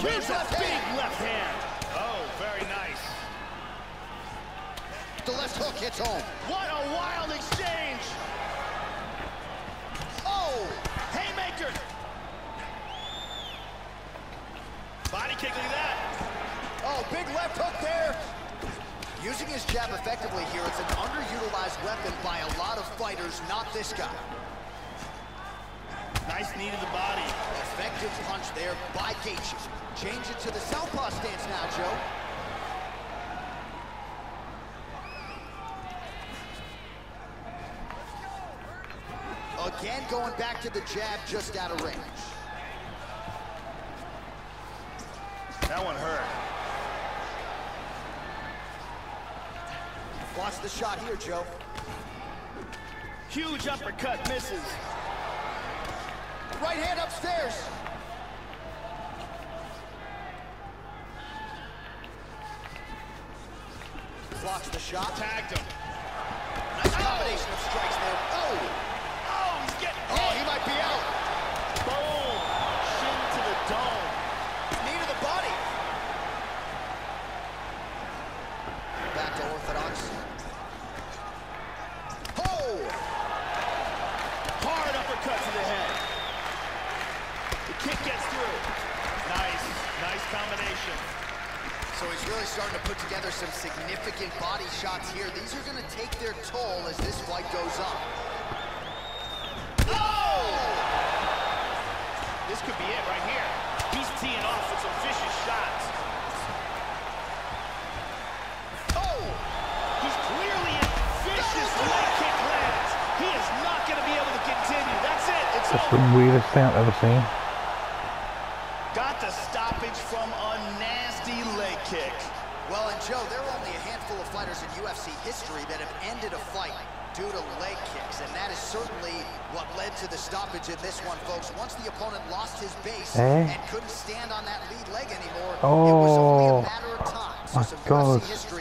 Here's a big left hand. Oh, very nice. The left hook hits home. What a wild exchange. Oh! Haymaker. Body kick, look at that. Oh, big left hook there. Using his jab effectively here, it's an underutilized weapon by a lot of fighters, not this guy. Nice knee to the body. Effective punch there by Gaethje. Change it to the southpaw stance now, Joe. Again, going back to the jab just out of range. That one hurt. Watch the shot here, Joe. Huge uppercut misses. Right hand upstairs. Blocks the shot. Tagged him. Nice combination of strikes there. Oh! Oh, he's getting Oh, he might be out. Boom. Shin to the dome. Knee to the body. Back to orthodox. Oh! Hard uppercut to the head. The kick gets through. Nice. Nice combination. So he's really starting to put together some significant body shots here. These are going to take their toll as this fight goes on. Oh! This could be it right here. He's teeing off with some vicious shots. Oh! He's clearly in vicious leg kick lands. He is not going to be able to continue. That's it. It's That's over. the weirdest thing I've ever seen. Got the stoppage from a nasty leg kick. Well, and Joe, there are only a handful of fighters in UFC history that have ended a fight due to leg kicks, and that is certainly what led to the stoppage in this one, folks. Once the opponent lost his base Eh? and couldn't stand on that lead leg anymore, oh, it was only Oh, a matter of time. So my some God. UFC history